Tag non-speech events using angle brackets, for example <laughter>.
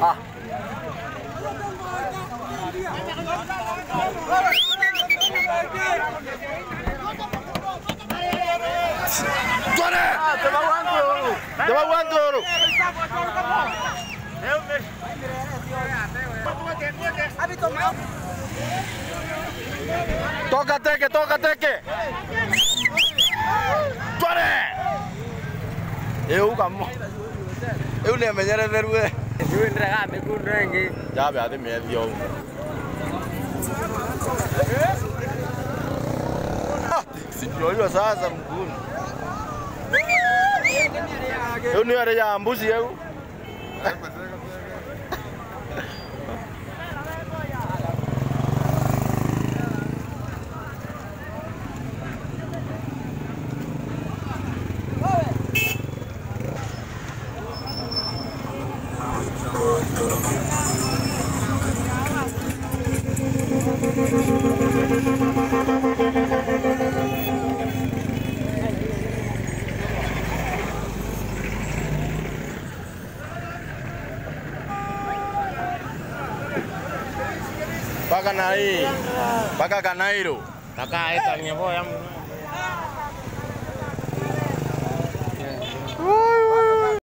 Ah. Tuane! Teba wangkuru. Teba wangkuru. Toca teke, toca teke. Tuane! Eu kamu. Eu nem me nyere verwe. Niwendiraga mikunda ingi. Jabe athi methio u. Sasa mkunda. Yo ni ya mbuzi yeu. <laughs> Pakai naik, pakai kanairu, pakai tangnya boh yang